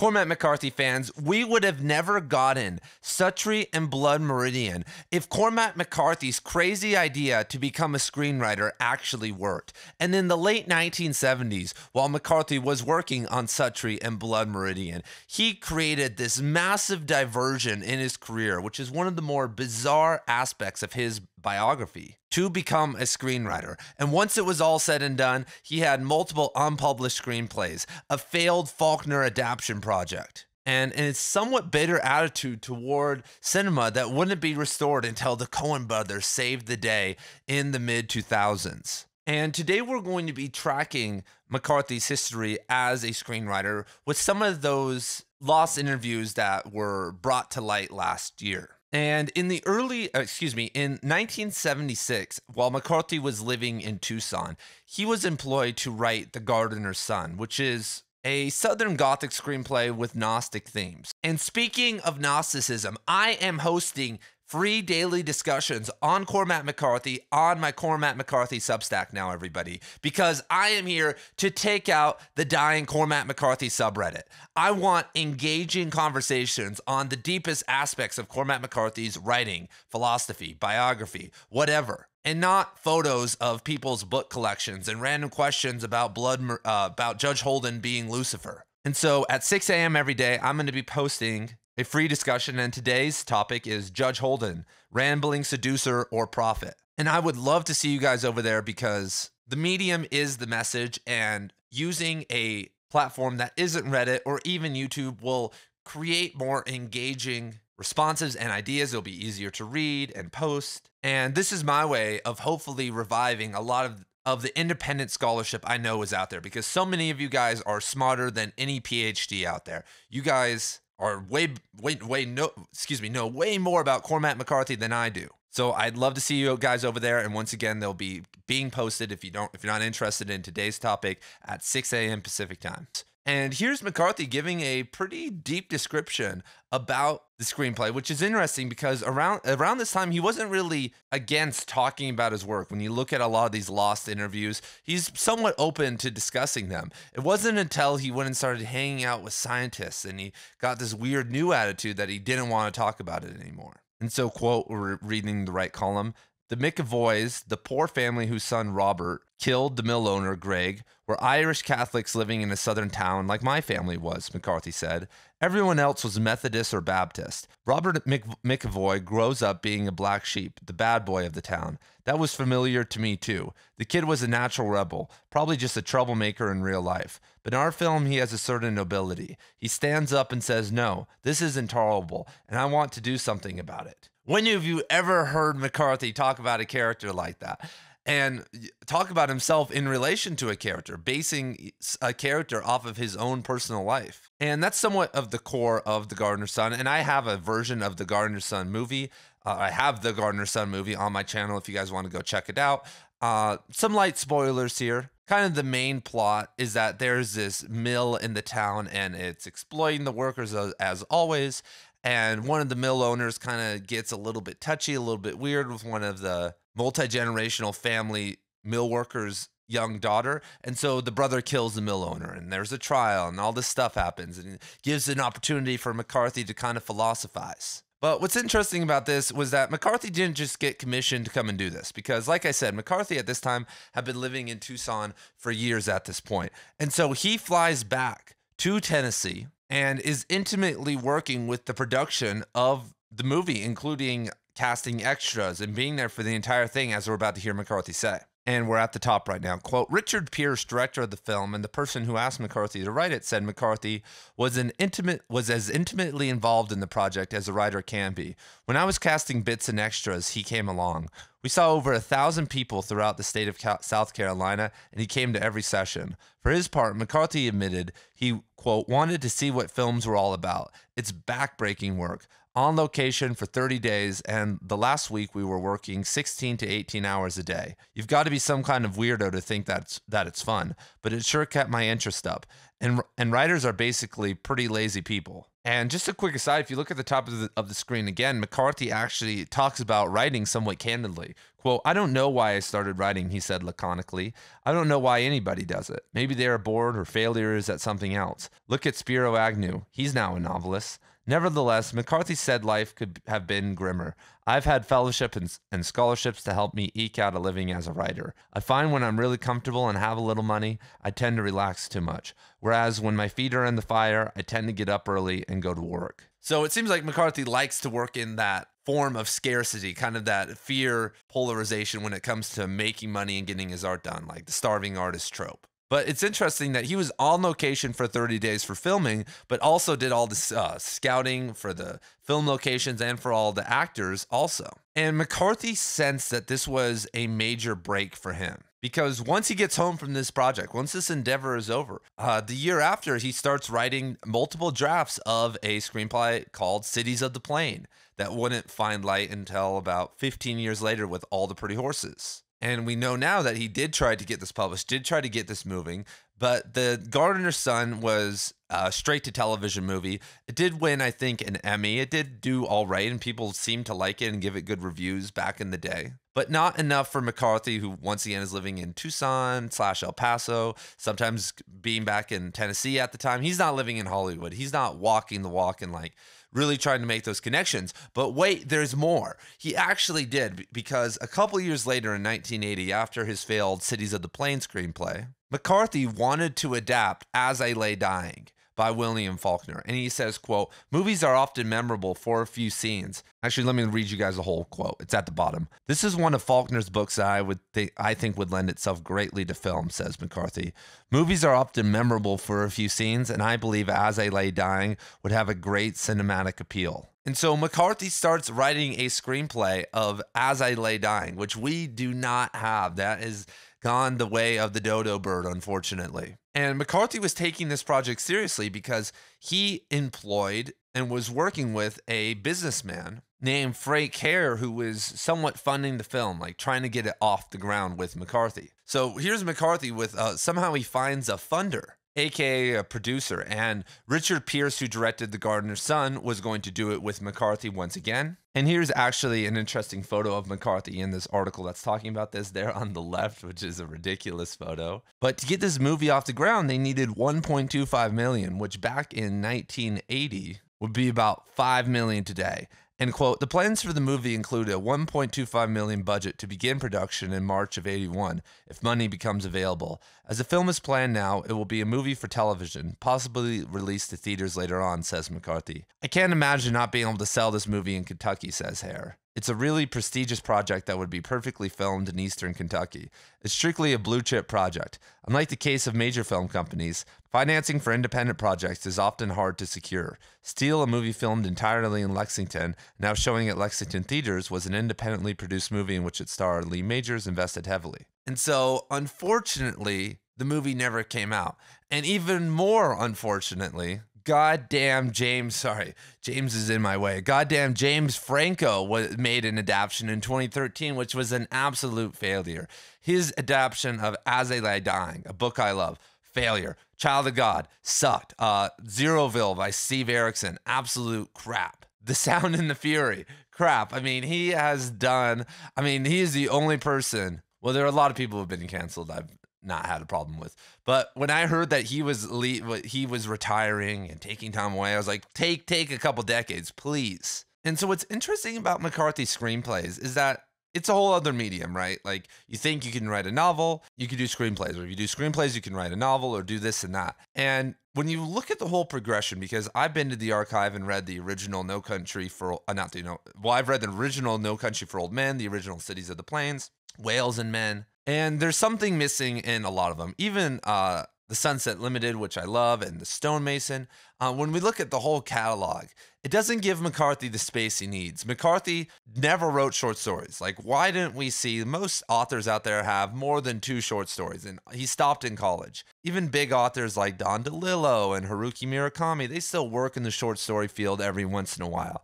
Cormac McCarthy fans, we would have never gotten Suttree and Blood Meridian if Cormac McCarthy's crazy idea to become a screenwriter actually worked. And in the late 1970s, while McCarthy was working on Suttree and Blood Meridian, he created this massive diversion in his career, which is one of the more bizarre aspects of his biography to become a screenwriter. And once it was all said and done, he had multiple unpublished screenplays, a failed Faulkner adaptation project, and, and somewhat bitter attitude toward cinema that wouldn't be restored until the Coen brothers saved the day in the mid 2000s. And today we're going to be tracking McCarthy's history as a screenwriter with some of those lost interviews that were brought to light last year. And in the early, uh, excuse me, in 1976, while McCarthy was living in Tucson, he was employed to write The Gardener's Son, which is a Southern Gothic screenplay with Gnostic themes. And speaking of Gnosticism, I am hosting free daily discussions on Cormac McCarthy on my Cormac McCarthy Substack now, everybody, because I am here to take out the dying Cormac McCarthy subreddit. I want engaging conversations on the deepest aspects of Cormac McCarthy's writing, philosophy, biography, whatever. And not photos of people's book collections and random questions about blood, uh, about Judge Holden being Lucifer. And so at 6 a.m. every day, I'm going to be posting a free discussion, and today's topic is Judge Holden, rambling seducer or prophet. And I would love to see you guys over there because the medium is the message, and using a platform that isn't Reddit or even YouTube will create more engaging responses and ideas. It'll be easier to read and post. And this is my way of hopefully reviving a lot of of the independent scholarship I know is out there because so many of you guys are smarter than any PhD out there. You guys are way, way, way no, excuse me, know way more about Cormac McCarthy than I do. So I'd love to see you guys over there. And once again, they'll be being posted if you don't, if you're not interested in today's topic at 6 a.m. Pacific time. And here's McCarthy giving a pretty deep description about the screenplay, which is interesting because around around this time he wasn't really against talking about his work. When you look at a lot of these lost interviews, he's somewhat open to discussing them. It wasn't until he went and started hanging out with scientists and he got this weird new attitude that he didn't want to talk about it anymore. And so, quote, we're reading the right column. The McEvoys, the poor family whose son Robert killed the mill owner Gregg, were Irish Catholics living in a southern town like my family was, McCarthy said. Everyone else was Methodist or Baptist. Robert Mc- McEvoy grows up being a black sheep, the bad boy of the town. That was familiar to me too. The kid was a natural rebel, probably just a troublemaker in real life. But in our film, he has a certain nobility. He stands up and says, No, this isn't tolerable, and I want to do something about it. When have you ever heard McCarthy talk about a character like that? And talk about himself in relation to a character, basing a character off of his own personal life. And that's somewhat of the core of The Gardener's Son. And I have a version of The Gardener's Son movie. Uh, I have The Gardener's Son movie on my channel if you guys want to go check it out. Uh, some light spoilers here. Kind of the main plot is that there's this mill in the town and it's exploiting the workers as, as always and one of the mill owners kind of gets a little bit touchy, a little bit weird with one of the multi generational family mill workers' young daughter. And so the brother kills the mill owner, and there's a trial, and all this stuff happens, and gives an opportunity for McCarthy to kind of philosophize. But what's interesting about this was that McCarthy didn't just get commissioned to come and do this because, like I said, McCarthy at this time had been living in Tucson for years at this point. And so he flies back to Tennessee and is intimately working with the production of the movie, including casting extras and being there for the entire thing, as we're about to hear McCarthy say. And we're at the top right now. Quote Richard Pearce, director of the film, and the person who asked McCarthy to write it, said McCarthy was an intimate was as intimately involved in the project as a writer can be. When I was casting bits and extras, he came along. We saw over a thousand people throughout the state of South Carolina, and he came to every session. For his part, McCarthy admitted he, quote, wanted to see what films were all about. It's backbreaking work on location for 30 days, and the last week we were working 16 to 18 hours a day. You've got to be some kind of weirdo to think that's that it's fun, but it sure kept my interest up. And and writers are basically pretty lazy people. And just a quick aside, if you look at the top of the, of the screen again, McCarthy actually talks about writing somewhat candidly. Quote, I don't know why I started writing, he said laconically. I don't know why anybody does it. Maybe they are bored or failures at something else. Look at Spiro Agnew. He's now a novelist. Nevertheless, McCarthy said life could have been grimmer. I've had fellowship and, and, scholarships to help me eke out a living as a writer. I find when I'm really comfortable and have a little money, I tend to relax too much. Whereas when my feet are in the fire, I tend to get up early and go to work. So it seems like McCarthy likes to work in that form of scarcity, kind of that fear polarization when it comes to making money and getting his art done, like the starving artist trope. But it's interesting that he was on location for 30 days for filming, but also did all the uh, scouting for the film locations and for all the actors also. And McCarthy sensed that this was a major break for him because once he gets home from this project, once this endeavor is over, uh, the year after, he starts writing multiple drafts of a screenplay called Cities of the Plain that wouldn't find light until about 15 years later with All the Pretty Horses. And we know now that he did try to get this published, did try to get this moving, but the Gardener's Son was a straight to television movie. It did win, I think, an Emmy. It did do all right, and people seemed to like it and give it good reviews back in the day. But not enough for McCarthy, who once again is living in Tucson slash El Paso, sometimes being back in Tennessee at the time. He's not living in Hollywood. He's not walking the walk and like really trying to make those connections. But wait, there's more. He actually did because a couple years later in 1980, after his failed Cities of the Plain screenplay, McCarthy wanted to adapt As I Lay Dying by William Faulkner. And he says, quote, movies are often memorable for a few scenes. Actually, let me read you guys a whole quote. It's at the bottom. This is one of Faulkner's books that I would think I think would lend itself greatly to film, says McCarthy. Movies are often memorable for a few scenes, and I believe As I Lay Dying would have a great cinematic appeal. And so McCarthy starts writing a screenplay of As I Lay Dying, which we do not have. That is gone the way of the dodo bird, unfortunately. And McCarthy was taking this project seriously because he employed and was working with a businessman named Frank Hare, who was somewhat funding the film, like trying to get it off the ground with McCarthy. So here's McCarthy with uh, somehow he finds a funder aka a uh, producer. And Richard Pearce, who directed The Gardener's Son, was going to do it with McCarthy once again. And here's actually an interesting photo of McCarthy in this article that's talking about this there on the left, which is a ridiculous photo. But to get this movie off the ground, they needed 1.25 million, which back in 1980 would be about 5 million today. And quote, the plans for the movie include a 1.25 million budget to begin production in March of 81 if money becomes available. As the film is planned now, it will be a movie for television, possibly released to theaters later on, says McCarthy. I can't imagine not being able to sell this movie in Kentucky, says Hare. It's a really prestigious project that would be perfectly filmed in eastern Kentucky. It's strictly a blue chip project. Unlike the case of major film companies, financing for independent projects is often hard to secure. Steel, a movie filmed entirely in Lexington, now showing at Lexington theaters, was an independently produced movie in which its star Lee Majors invested heavily. And so, unfortunately, the movie never came out. And even more unfortunately, goddamn James, sorry, James is in my way. Goddamn James Franco was made an adaptation in 2013, which was an absolute failure. His adaptation of As I Lay Dying, a book I love, failure. Child of God sucked. Uh, Zeroville by Steve Erickson, absolute crap. The Sound and the Fury, crap. I mean, he has done. I mean, he is the only person. Well, there are a lot of people who have been canceled. I've not had a problem with. But when I heard that he was le- he was retiring and taking time away, I was like, take take a couple decades, please. And so what's interesting about McCarthy's screenplays is that it's a whole other medium, right? Like you think you can write a novel, you can do screenplays, or if you do screenplays, you can write a novel or do this and that. And when you look at the whole progression, because I've been to the archive and read the original No Country for uh, not the you know, well, I've read the original No Country for Old Men, the original Cities of the Plains, Whales and Men, and there's something missing in a lot of them. Even uh, the Sunset Limited, which I love, and the Stonemason. Uh, when we look at the whole catalog, it doesn't give McCarthy the space he needs. McCarthy never wrote short stories. Like, why didn't we see most authors out there have more than two short stories? And he stopped in college. Even big authors like Don DeLillo and Haruki Murakami, they still work in the short story field every once in a while.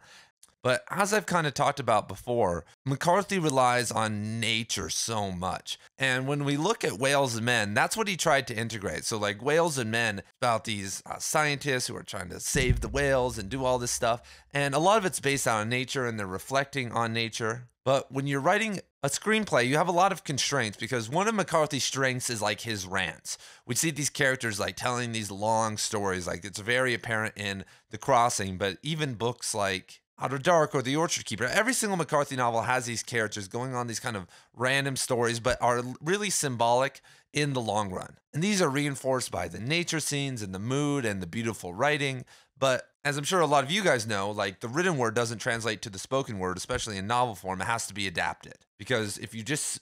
But as I've kind of talked about before, McCarthy relies on nature so much. And when we look at Whales and Men, that's what he tried to integrate. So, like Whales and Men, about these uh, scientists who are trying to save the whales and do all this stuff. And a lot of it's based on nature and they're reflecting on nature. But when you're writing a screenplay, you have a lot of constraints because one of McCarthy's strengths is like his rants. We see these characters like telling these long stories, like it's very apparent in The Crossing, but even books like Outer Dark or The Orchard Keeper, every single McCarthy novel has these characters going on these kind of random stories, but are really symbolic in the long run. And these are reinforced by the nature scenes and the mood and the beautiful writing. But as I'm sure a lot of you guys know, like the written word doesn't translate to the spoken word, especially in novel form. It has to be adapted because if you just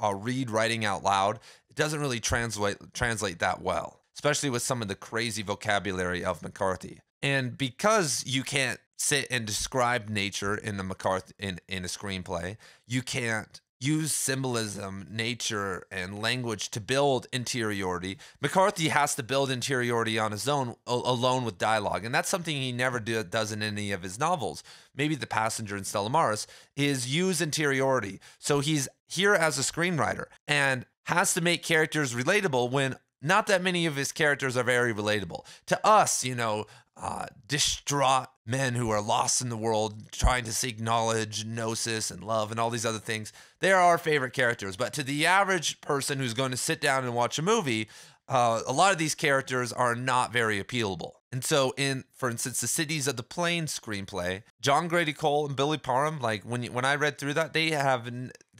uh, read writing out loud, it doesn't really translate translate that well, especially with some of the crazy vocabulary of McCarthy. And because you can't sit and describe nature in the McCarthy in, in a screenplay, you can't use symbolism, nature, and language to build interiority. McCarthy has to build interiority on his own, alone with dialogue, and that's something he never do, does in any of his novels. Maybe The Passenger and Stella Maris is use interiority. So he's here as a screenwriter and has to make characters relatable when not that many of his characters are very relatable. To us, you know, uh, distraught men who are lost in the world, trying to seek knowledge, gnosis, and love, and all these other things. They are our favorite characters. But to the average person who's going to sit down and watch a movie, uh, a lot of these characters are not very appealable. And so, in for instance, the Cities of the plain screenplay, John Grady Cole and Billy Parham, like when when I read through that, they have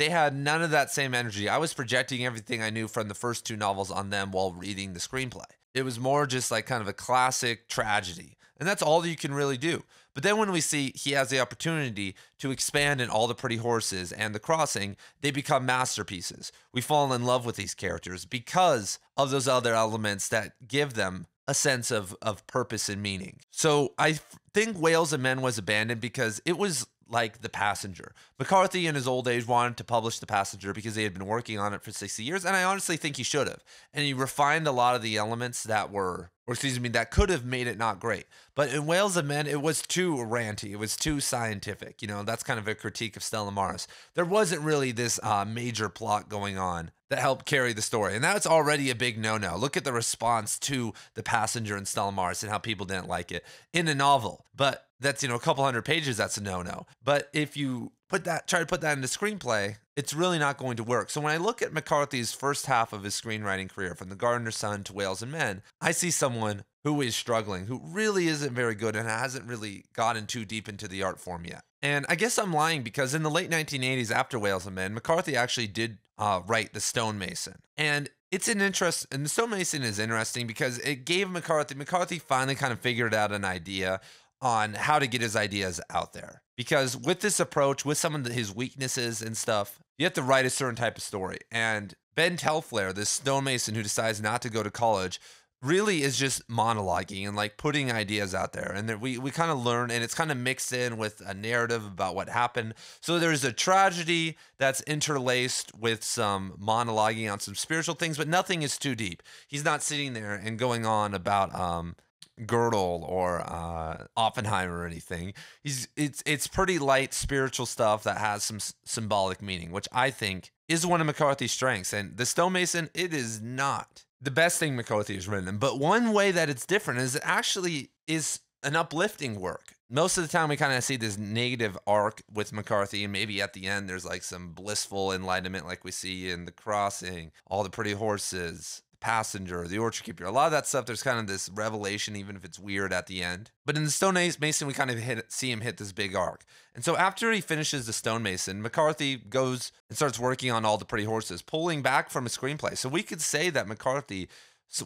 they had none of that same energy. I was projecting everything I knew from the first two novels on them while reading the screenplay. It was more just like kind of a classic tragedy. And that's all you can really do. But then when we see he has the opportunity to expand in All the Pretty Horses and The Crossing, they become masterpieces. We fall in love with these characters because of those other elements that give them a sense of, of purpose and meaning. So I think Whales and Men was abandoned because it was like The Passenger. McCarthy, in his old age, wanted to publish The Passenger because they had been working on it for 60 years, and I honestly think he should have. And he refined a lot of the elements that were, or excuse me, that could have made it not great. But in Whales and Men, it was too ranty. It was too scientific. You know, that's kind of a critique of Stella Maris. There wasn't really this uh, major plot going on that helped carry the story. And that's already a big no no. Look at the response to The Passenger and Stella Maris and how people didn't like it in a novel. But that's, you know, a couple hundred pages, that's a no no. But if you put that, try to put that into screenplay, it's really not going to work. So when I look at McCarthy's first half of his screenwriting career, from The Gardener's Son to Whales and Men, I see someone who is struggling, who really isn't very good and hasn't really gotten too deep into the art form yet. And I guess I'm lying because in the late 1980s, after Whales and Men, McCarthy actually did uh, write The Stonemason. And it's an interest, and The Stonemason is interesting because it gave McCarthy, McCarthy finally kind of figured out an idea on how to get his ideas out there. Because with this approach, with some of his weaknesses and stuff, you have to write a certain type of story. And Ben Telfair, this stonemason who decides not to go to college, really is just monologuing and like putting ideas out there. And we, we kind of learn and it's kind of mixed in with a narrative about what happened. So there's a tragedy that's interlaced with some monologuing on some spiritual things but nothing is too deep. He's not sitting there and going on about um Gödel or uh, Oppenheimer or anything. He's it's it's pretty light spiritual stuff that has some s- symbolic meaning, which I think is one of McCarthy's strengths. And the stonemason, it is not the best thing McCarthy has written. But one way that it's different is it actually is an uplifting work. Most of the time, we kind of see this negative arc with McCarthy, and maybe at the end, there's like some blissful enlightenment, like we see in The Crossing, All the Pretty Horses, Passenger, The Orchard Keeper. A lot of that stuff, there's kind of this revelation, even if it's weird at the end. But in the Stonemason, we kind of hit, see him hit this big arc. And so after he finishes the Stonemason, McCarthy goes and starts working on All the Pretty Horses, pulling back from a screenplay. So we could say that McCarthy,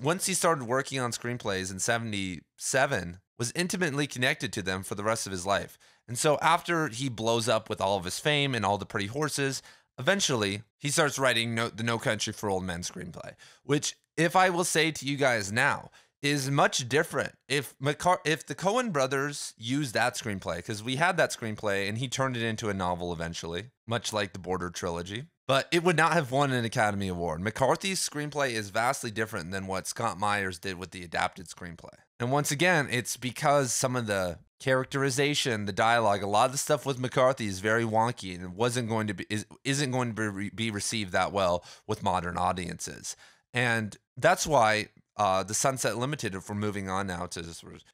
once he started working on screenplays in 77, was intimately connected to them for the rest of his life. And so after he blows up with all of his fame and all the pretty horses, eventually he starts writing no, the No Country for Old Men screenplay, which if I will say to you guys now, is much different. If McCar- if the Coen brothers used that screenplay, because we had that screenplay and he turned it into a novel eventually, much like the Border trilogy, but it would not have won an Academy Award. McCarthy's screenplay is vastly different than what Scott Myers did with the adapted screenplay. And once again, it's because some of the characterization, the dialogue, a lot of the stuff with McCarthy is very wonky and wasn't going to be is, isn't going to be, be received that well with modern audiences. And that's why uh, the Sunset Limited, if we're moving on now to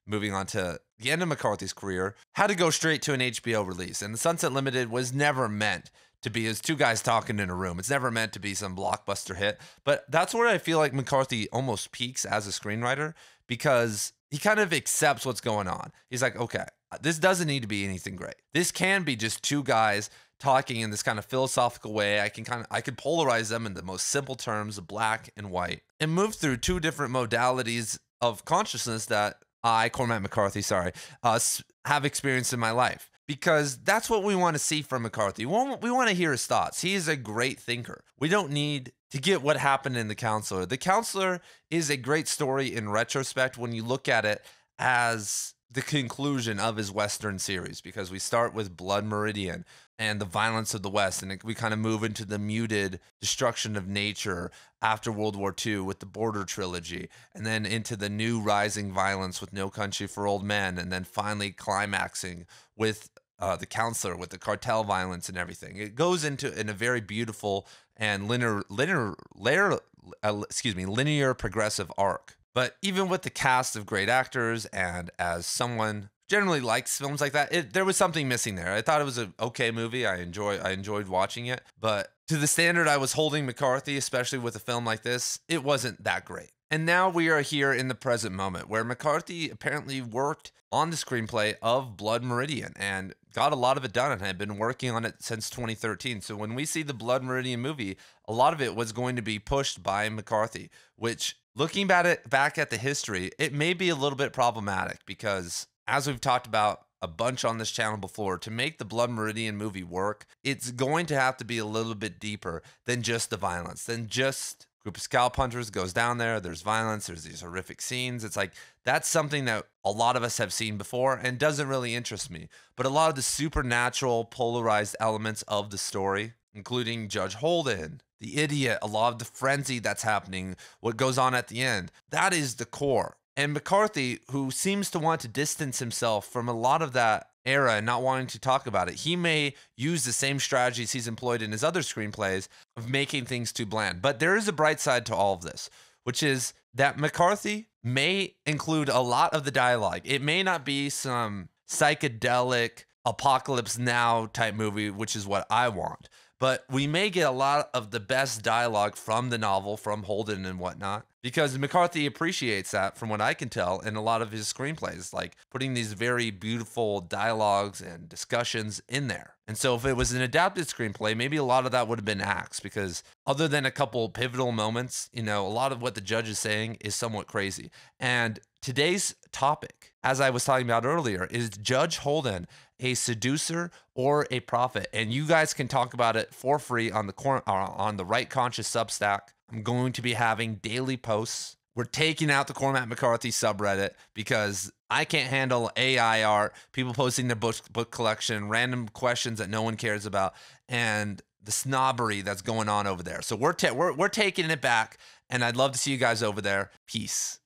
moving on to the end of McCarthy's career, had to go straight to an HBO release. And the Sunset Limited was never meant to be as two guys talking in a room. It's never meant to be some blockbuster hit. But that's where I feel like McCarthy almost peaks as a screenwriter because he kind of accepts what's going on. He's like, okay, this doesn't need to be anything great. This can be just two guys talking in this kind of philosophical way. I can kind of I could polarize them in the most simple terms, black and white, and move through two different modalities of consciousness that I, Cormac McCarthy, sorry, uh, have experienced in my life. Because that's what we want to see from McCarthy. We want, we want to hear his thoughts. He is a great thinker. We don't need to get what happened in The Counselor. The Counselor is a great story in retrospect when you look at it as the conclusion of his Western series because we start with Blood Meridian and the violence of the West, and we kind of move into the muted destruction of nature after World War II with the Border Trilogy, and then into the new rising violence with No Country for Old Men, and then finally climaxing with uh, the counselor with the cartel violence and everything. It goes into in a very beautiful and linear, linear, linear uh, excuse me, linear progressive arc. But even with the cast of great actors and as someone generally likes films like that, it, there was something missing there. I thought it was an okay movie. I enjoy I enjoyed watching it, but to the standard I was holding McCarthy, especially with a film like this, it wasn't that great. And now we are here in the present moment where McCarthy apparently worked on the screenplay of Blood Meridian and got a lot of it done and had been working on it since 2013. So when we see the Blood Meridian movie, a lot of it was going to be pushed by McCarthy, which looking at back at the history, it may be a little bit problematic because as we've talked about a bunch on this channel before, to make the Blood Meridian movie work, it's going to have to be a little bit deeper than just the violence, than just group of scalp hunters goes down there. There's violence. There's these horrific scenes. It's like that's something that a lot of us have seen before and doesn't really interest me. But a lot of the supernatural, polarized elements of the story, including Judge Holden, the idiot, a lot of the frenzy that's happening, what goes on at the end, that is the core. And McCarthy, who seems to want to distance himself from a lot of that era and not wanting to talk about it. He may use the same strategies he's employed in his other screenplays of making things too bland. But there is a bright side to all of this, which is that McCarthy may include a lot of the dialogue. It may not be some psychedelic apocalypse now type movie, which is what I want. But we may get a lot of the best dialogue from the novel, from Holden and whatnot because McCarthy appreciates that from what I can tell in a lot of his screenplays, like putting these very beautiful dialogues and discussions in there. And so if it was an adapted screenplay, maybe a lot of that would have been axed because other than a couple pivotal moments, you know, a lot of what the judge is saying is somewhat crazy. And today's topic, as I was talking about earlier, is Judge Holden a seducer or a prophet? And you guys can talk about it for free on the cor- uh, on the Write Conscious Substack. I'm going to be having daily posts. We're taking out the Cormac McCarthy subreddit because I can't handle AI art, people posting their book, book collection, random questions that no one cares about, and the snobbery that's going on over there. So we're, ta- we're, we're taking it back, and I'd love to see you guys over there. Peace.